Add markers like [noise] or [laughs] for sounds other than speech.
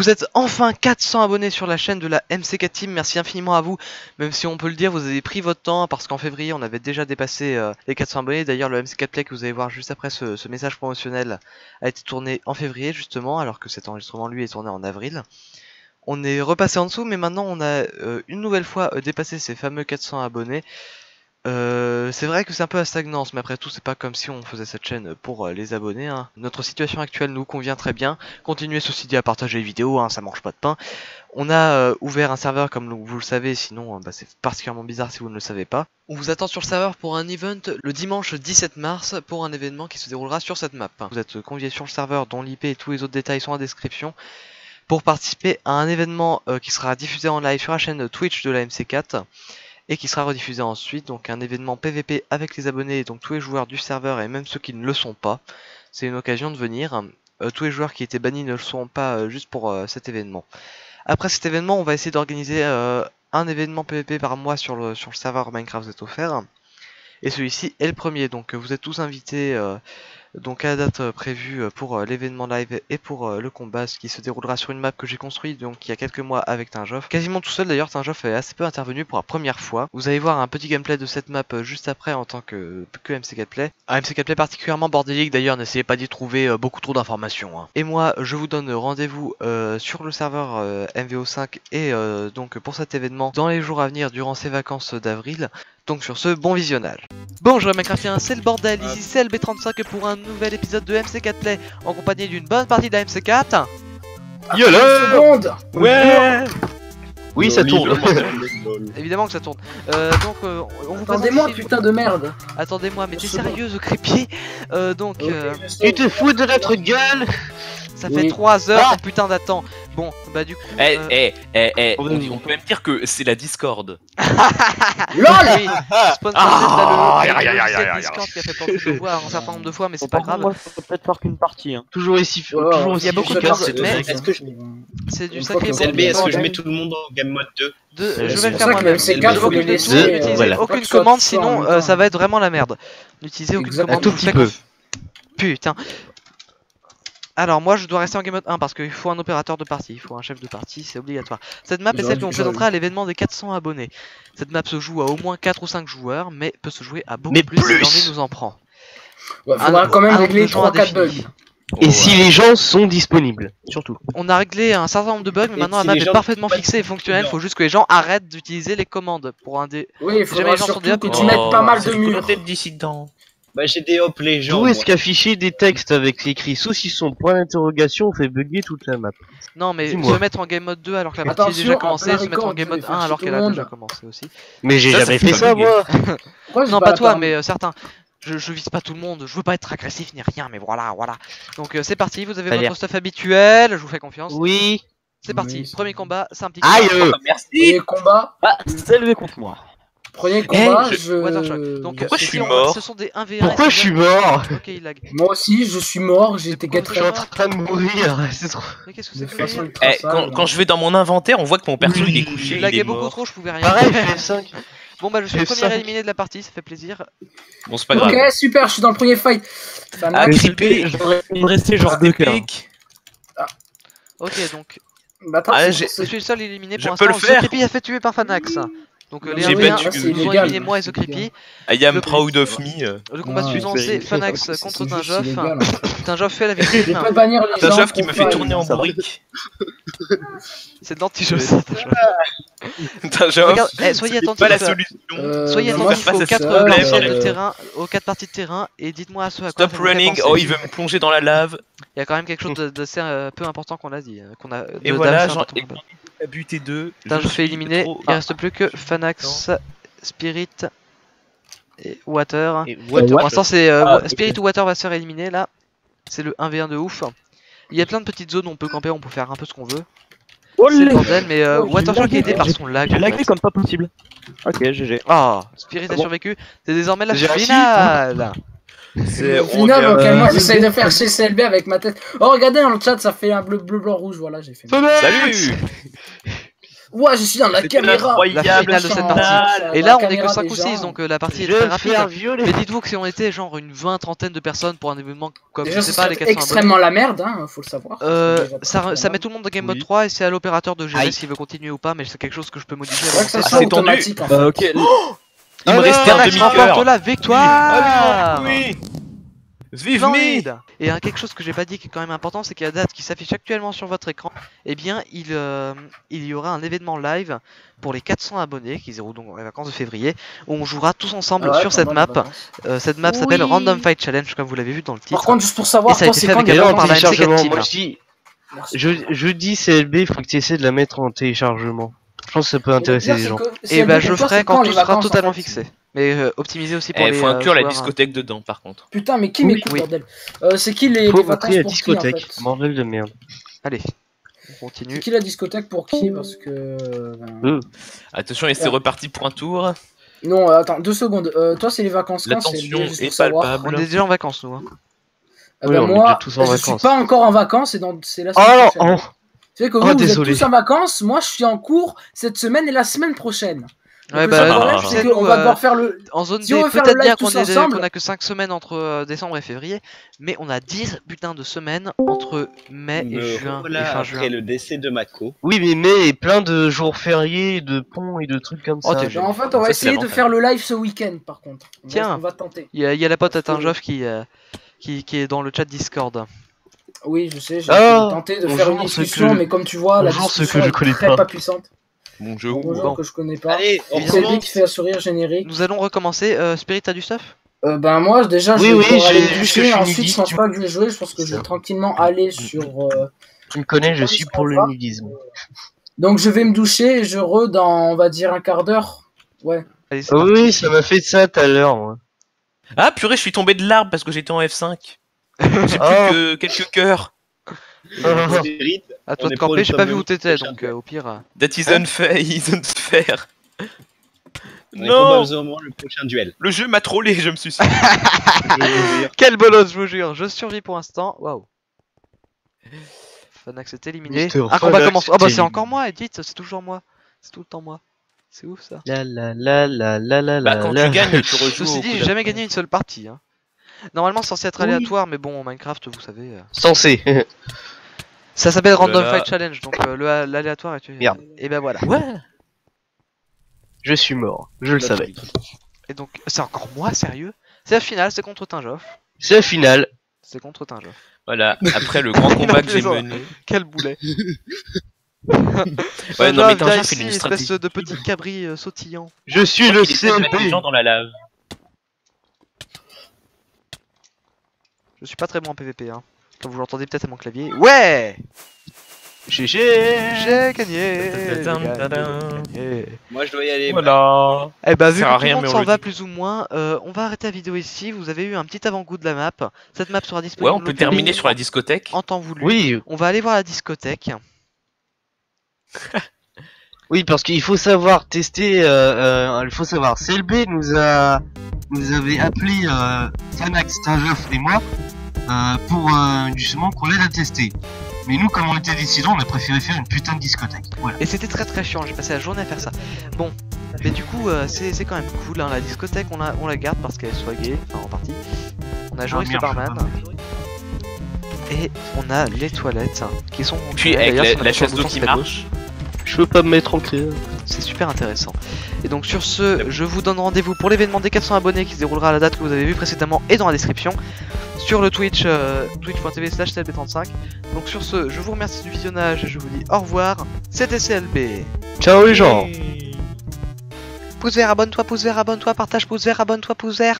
Vous êtes enfin 400 abonnés sur la chaîne de la MCK Team, merci infiniment à vous. Même si on peut le dire, vous avez pris votre temps parce qu'en février on avait déjà dépassé euh, les 400 abonnés. D'ailleurs le MCK Play que vous allez voir juste après ce, message promotionnel a été tourné en février justement, alors que cet enregistrement lui est tourné en avril. On est repassé en dessous, mais maintenant on a euh, une nouvelle fois euh, dépassé ces fameux 400 abonnés. Euh, c'est vrai que c'est un peu à stagnance, mais après tout, c'est pas comme si on faisait cette chaîne pour euh, les abonnés. Hein. Notre situation actuelle nous convient très bien. Continuez ceci dit à partager les vidéos, hein, ça mange pas de pain. On a euh, ouvert un serveur comme vous le savez, sinon bah, c'est particulièrement bizarre si vous ne le savez pas. On vous attend sur le serveur pour un event le dimanche 17 mars pour un événement qui se déroulera sur cette map. Vous êtes conviés sur le serveur dont l'IP et tous les autres détails sont en description pour participer à un événement qui sera diffusé en live sur la chaîne Twitch de la MC4 et qui sera rediffusé ensuite. Donc un événement PVP avec les abonnés, donc tous les joueurs du serveur et même ceux qui ne le sont pas. C'est une occasion de venir. Euh, tous les joueurs qui étaient bannis ne le sont pas euh, juste pour euh, cet événement. Après cet événement, on va essayer d'organiser un événement PVP par mois sur le, serveur Minecraft vous offert. Et celui-ci est le premier, donc vous êtes tous invités donc à la date euh, prévue euh, pour euh, l'événement live et pour le combat, ce qui se déroulera sur une map que j'ai construite donc il y a quelques mois avec Tinjoff. Quasiment tout seul d'ailleurs, Tinjoff est assez peu intervenu pour la première fois. Vous allez voir un petit gameplay de cette map juste après en tant que, que MC4 Play. Un MC4 Play particulièrement bordélique d'ailleurs, n'essayez pas d'y trouver beaucoup trop d'informations. Hein. Et moi, je vous donne rendez-vous sur le serveur euh, MVO5 et donc pour cet événement dans les jours à venir durant ces vacances d'avril. Donc sur ce, bon visionnage. Bonjour Minecraftiens, c'est le bordel, ici c'est le B35 pour un nouvel épisode de MC4 Play en compagnie d'une bonne partie de la MC4. YOLO Ouais Oui, ça tourne. [laughs] Évidemment que ça tourne. Euh, donc euh, on vous Attendez-moi, présente putain de merde Attendez-moi, mais t'es sérieuse, Crépier euh, Donc euh, je. Tu te fous de notre gueule? Ça fait Oui. 3 heures Ah. qu'on putain d'attend. Bon, bah du coup... Eh, euh, eh, eh, eh, on, dit- on peut même dire que c'est la Discord. [laughs] LOL oui, sponsorisé Ah. Discord qui a fait planter nos voix un certain nombre de fois, mais c'est pas grave. moi, je peux peut-être faire qu'une partie. Hein. Toujours ici, Oh, toujours il y a beaucoup de c'est mais- dommage. Est-ce que je... C'est du sacré C'est. LB, est-ce que je mets tout le monde en game mode 2 De- je C'est vais le faire moi-même. le MC4, faut N'utilisez aucune- euh, Faut commande, sinon euh, ça va être vraiment la merde. N'utilisez aucune commande. Un tout je vous petit fais peu. conf- Putain. Alors moi je dois rester en game mode 1 parce qu'il faut un opérateur de partie, il faut un chef de partie, c'est obligatoire. Cette map est celle qu'on présentera à l'événement des 400 abonnés. Cette map se joue à au moins 4 ou 5 joueurs, mais peut se jouer à beaucoup Mais plus, si plus. l'envie nous en prend. Ouais, faudra quand même régler de gens 3-4 bugs. Et Oh, si les gens sont disponibles, surtout. On a réglé un certain nombre de bugs, mais Et maintenant si la map est parfaitement fixée et fonctionnelle, faut juste que les gens arrêtent d'utiliser les commandes pour un des... Oui, il surtout déjà que tu mettes pas mal de murs. communauté de dissidents. Bah j'ai des hop les gens. D'où est-ce qu'afficher des textes avec écrit saucisson point d'interrogation fait bugger toute la map Non mais se mettre en game mode 2 alors que la partie est Attention, déjà en commencé, plein se mettre en game mode allez 1 faire alors qu'elle a déjà commencé aussi. Mais j'ai jamais fait ça moi [laughs] Non pas toi mais euh, certains. Je, je vise pas tout le monde, je veux pas être agressif ni rien mais voilà voilà. Donc euh, c'est parti, vous avez a votre stuff habituel, je vous fais confiance. Oui. C'est parti, Oui, premier combat, c'est un petit Aïe combat. euh. Merci Premier combat, Ah, c'est levé contre moi. Premier combat, je- je... Donc Pourquoi je suis mort Ce sont des 1v1. Pourquoi je suis mort il lag. Moi aussi, je suis mort, j'ai été get Je suis en train de mourir, c'est trop... Mais qu'est-ce que De c'est toute que ce façon, délire ultra Eh, sale, quand, quand je vais dans mon inventaire, on voit que mon perso il est couché, Il il est beaucoup mort. trop, je pouvais rien. Pareil, F5. Bon bah je suis le F5. premier éliminé de la partie, ça fait plaisir. Bon, c'est pas grave. Ok, super, je suis dans le premier fight. Ah. J'aurais pu me rester genre deux cœurs. Ok donc Bah, attends, Ah, je suis le seul éliminé Je pour peux l'instant. le faire. The Creepy a fait tuer par Fanax. Donc euh, les J'ai 1v1 battu- là, c'est nous ont illégal. éliminé moi et The Creepy. I am Le- proud of me. Le combat suivant c'est. Fanax contre Tinjoff. Tinjoff fait la victime. Jeff qui me fait pas- tourner en bourrique. C'est de l'anti-jeu ça. Tinjoff. [laughs] Eh, soyez C'est pas la attentifs. solution. Euh, Soyez attentifs aux fais 4 ça, problèmes parties dans de euh, terrain, aux 4 parties de terrain et dites-moi à ce à quoi Stop running. Oh, il veut me plonger dans la lave. Il y a quand même quelque chose [laughs] de- d'assez euh, peu important qu'on a dit, euh, qu'on a. Et de- voilà, j'en ai buté deux. Je fait suis éliminer. trop- Il reste plus que Fanax, Spirit et Water. Et Pour what l'instant, c'est euh, Ah, Spirit ou Water va se faire éliminer là. C'est le 1v1 de ouf. Il y a plein de petites zones où on peut camper, on peut faire un peu ce qu'on veut. Oh C'est le les bordel, mais euh, Oh, j'ai Watershock est aidé par son lag. J'ai en lagué fait. comme pas possible. Ok, GG. Ah, Spirit a bon survécu. C'est désormais la finale. C'est Au final, euh, moi j'essaye de faire chez CLB avec ma tête. Oh, regardez dans le chat, ça fait un bleu, bleu, blanc, rouge. Voilà, j'ai fait. Salut Ouais, je suis dans la caméra. La finale de cette partie. Et là, on est que caméra 5 des ou gens. 6, donc euh, la partie est très rapide. Mais dites-vous que si on était genre une vingt, trentaine de personnes pour un événement comme Déjà, je ce sais pas les serait 400 abonnés, extrêmement la merde, hein, faut le savoir. euh, ça, ça met tout le monde dans Game Mode Oui. 3 et c'est à l'opérateur de gérer s'il veut continuer ou pas, mais c'est quelque chose que je peux modifier. C'est tendu. automatique en fait. Bah ok. Il me Ah, restait un demi-cœur. la victoire oui Vive me Splendide Et hein, quelque chose que j'ai pas dit qui est quand même important, c'est qu'il y a la date qui s'affiche actuellement sur votre écran. Eh bien, il, euh, il y aura un événement live pour les 400 abonnés qui se déroule donc dans les vacances de février, où on jouera tous ensemble Ah ouais, sur cette map. Euh, cette map s'appelle Oui. Random Fight Challenge, comme vous l'avez vu dans le Par titre. contre, juste pour savoir, Et ça a été fait avec par la vacances MC4 téléchargement, Team. moi aussi, Merci. je, je dis CLB, il faut que tu essaies de la mettre en téléchargement. Je pense que ça peut intéresser les c'est gens. c'est Et bah je ferai c'est quand tout sera totalement fixé. Mais euh, optimisé aussi pour Eh, les faut euh, inclure la joueurs, discothèque dedans, par contre. Putain, mais qui Oui, m'écoute, oui. bordel Euh, C'est qui les, les Faut vacances la pour qui, en fait discothèque. Bordel de merde. Allez, on C'est continue. qui la discothèque pour qui Parce que... Euh, Attention, et c'est Ouais. reparti pour un tour. Non, euh, attends, deux secondes. Euh, toi, c'est les vacances quand c'est est savoir. On palpable. est déjà en vacances nous. Hein. Eh Oui, ben, on est moi, déjà tous en je suis pas encore en vacances et dans... c'est la Oh, semaine non, prochaine. oh, Sais que Oh, vous, êtes désolé. tous en vacances, moi je suis en cours cette semaine et la semaine prochaine. Ouais, bah, ah, ah, c'est qu'on Nous, va devoir faire le. En zone Si on peut-être bien qu'on est- ensemble- qu'on a que 5 semaines entre euh, décembre et février, mais on a 10 putains de semaines entre mai et Me juin et voilà fin après juin. le décès de Mako. Oui, mais mais et plein de jours fériés, de ponts et de trucs comme Oh, ça. en fait, on va Ça, c'est essayer de faire le live ce week-end par contre. On Tiens. On va tenter. Il y, a, il y a la pote à Tinjoff qui, euh, qui, qui est dans le chat Discord. Oui, je sais, j'ai Ah, tenté de bonjour, faire une discussion, que- mais comme tu vois, la bonjour, discussion que je est connais très pas. pas puissante. Bonjour. Bonjour bon. que je connais pas. Allez, on Et c'est lui commence. qui fait un sourire générique. Nous allons recommencer. Euh, Spirit, t'as du stuff? Euh, ben moi déjà je Oui, vais oui, aller j'ai me suis ensuite je pense pas que je vais jouer, je pense que je vais tranquillement aller sur... euh, Tu me connais, je suis pour le nudisme. Donc je vais me doucher et je re dans on va dire un quart d'heure. Ouais. Allez, oui, ça m'a fait ça tout à l'heure, moi. Ah purée, je suis tombé de l'arbre parce que j'étais en F5. J'ai plus Oh. que quelques cœurs. Spirit, À toi de camper, j'ai pas vu où t'étais, donc euh, au pire. euh, That is unfair, [laughs] is unfair. on est Non, le prochain duel. le jeu m'a trollé, je me suis jure. [laughs] Quelle bolosse, je vous jure. Je survis pour l'instant. Waouh. Fanax est éliminé. Mister Un combat commence. Oh bah est c'est encore moi, Edith, c'est toujours moi. C'est tout le temps moi. C'est ouf ça. La la la la la la Bah la quand la. tu gagnes, tu [laughs] rejoues. Ceci dit, j'ai jamais gagné une seule partie. Hein. Normalement, c'est censé être Oui. aléatoire, mais bon, Minecraft, vous savez. euh, Censé. [laughs] Ça s'appelle Oh Random. Fight Challenge, donc euh, le- l'aléatoire est. Merde. Et ben voilà. Ouais. je suis mort. Je le savais. Et donc, c'est encore moi, sérieux? C'est la finale, c'est contre Tinjoff. C'est la finale. C'est contre Tinjoff. Voilà, après le grand [laughs] combat que j'ai mené. Quel boulet. [laughs] Ouais, non mais Tinjoff, Tinjoff, viens il a une espèce stratégie. de petit cabri euh, sautillant. Je suis le Il CLB. dans la lave. Je suis pas très bon en PVP, hein. Comme vous l'entendez peut-être à mon clavier. Ouais GG. J'ai gagné. Moi je dois y aller. Voilà. Eh bah vu que tout le monde s'en va plus ou moins, euh, on va arrêter la vidéo ici. Vous avez eu un petit avant-goût de la map. Cette map sera Ouais, disponible on peut terminer sur la discothèque. en temps voulu. Oui, On va aller voir la discothèque. [laughs] oui, parce qu'il faut savoir tester. Euh, euh, il faut savoir. CLB nous a, nous avait appelé euh, Fanax, Tinjoff et moi euh, pour euh, justement qu'on l'aide à tester. Mais nous, comme on était décidés, on a préféré faire une putain de discothèque. Voilà. Et c'était très très chiant, j'ai passé la journée à faire ça. Bon, mais du coup, euh, c'est c'est quand même cool, hein, la discothèque, on la, on la garde parce qu'elle est swaguée, enfin en partie. On a Joris Ah, le merde, barman. Et on a les toilettes hein, qui sont... Puis avec D'ailleurs, la, la chasse d'eau bouton, qui marche. Je peux pas me mettre en clé. C'est super intéressant. Et donc sur ce, je vous donne rendez-vous pour l'événement des 400 abonnés qui se déroulera à la date que vous avez vu précédemment et dans la description. Sur le Twitch, euh, twitch.tv slash CLB35. Donc sur ce, je vous remercie du visionnage et je vous dis au revoir. C'était CLB. Ciao les gens. Pouce vert, abonne-toi, pouce vert, abonne-toi, partage, pouce vert, abonne-toi, pouce vert.